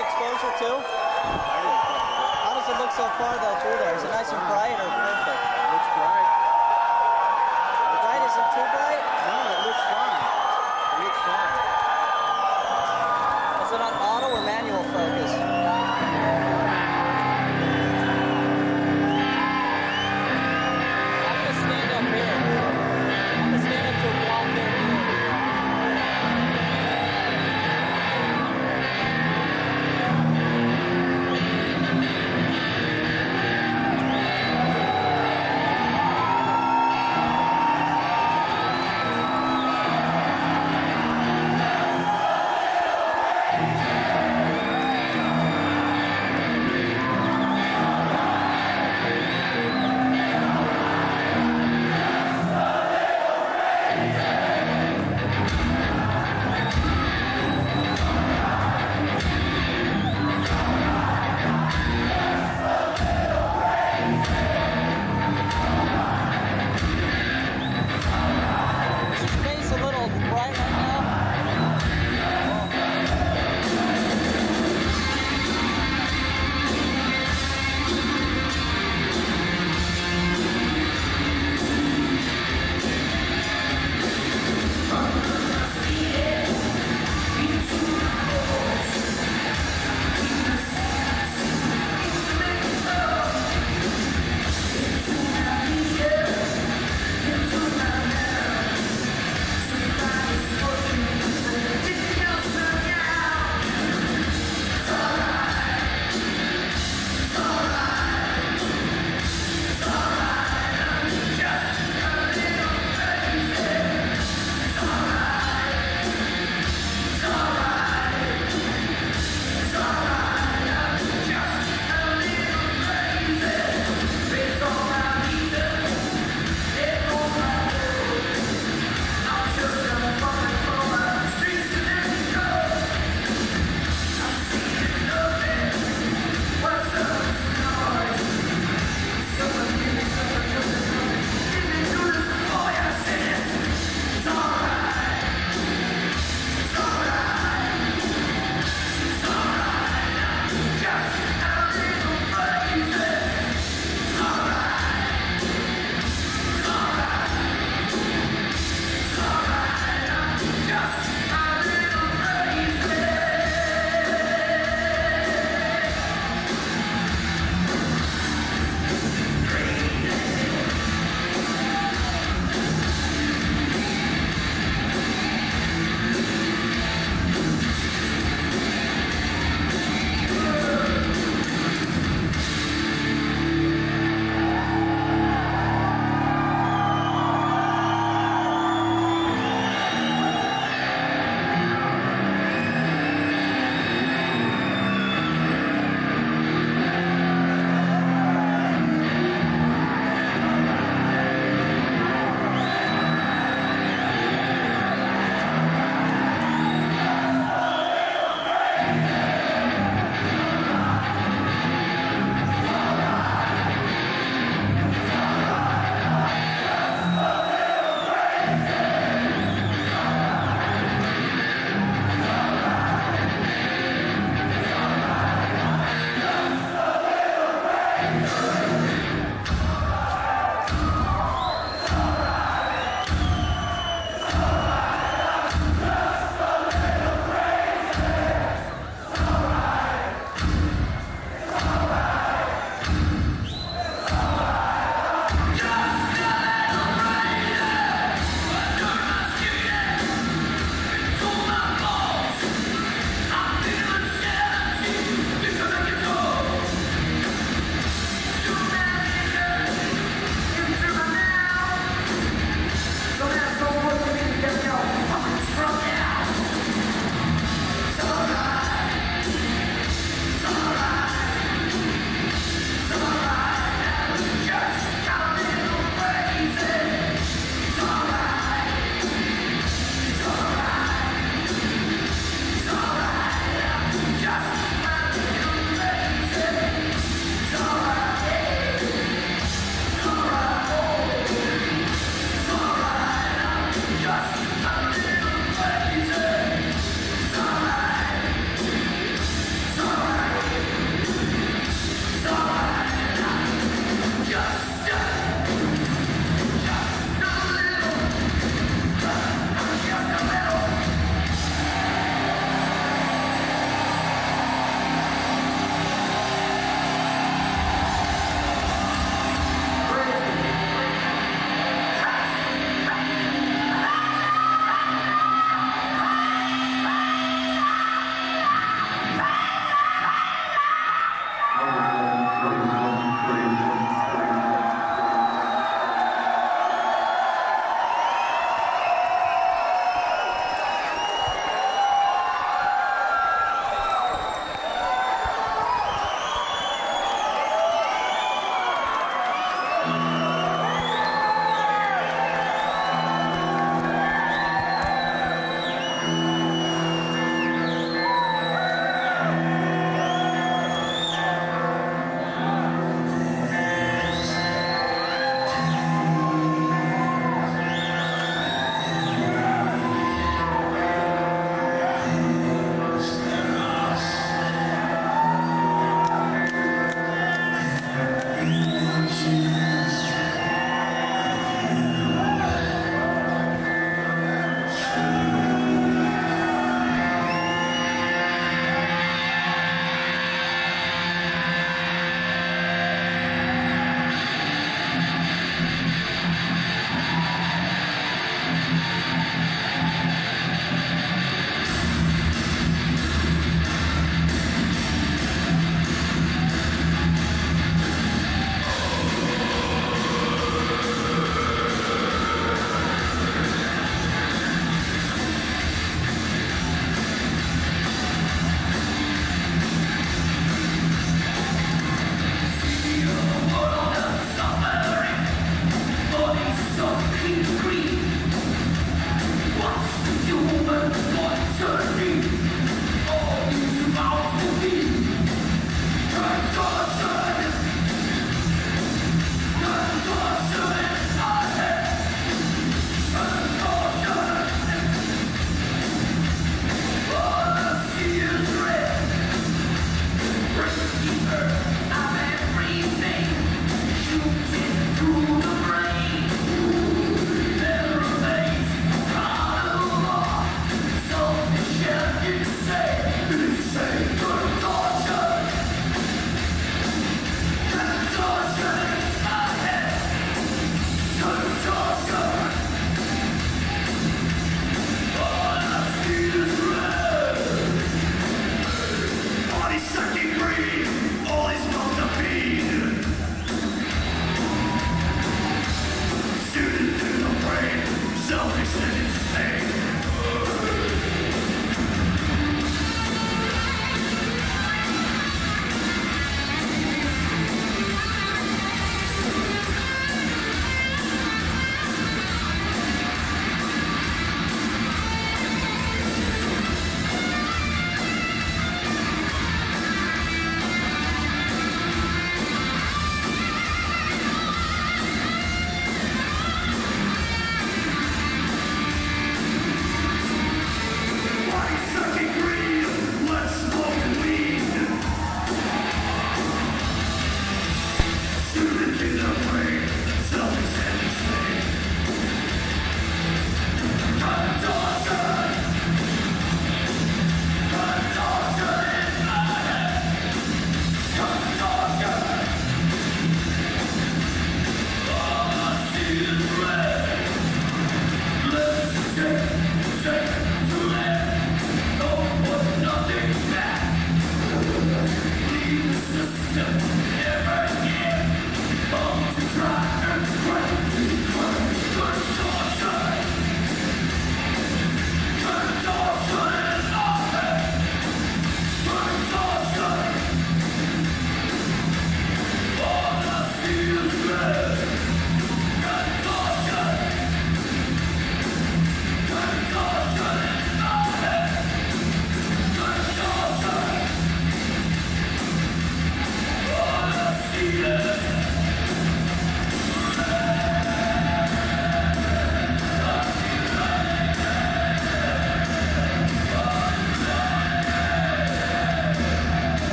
exposure too? How does it look so far though through there? Is it nice and bright or perfect? Looks bright. Bright isn't too bright? No, it looks fine. It looks fine.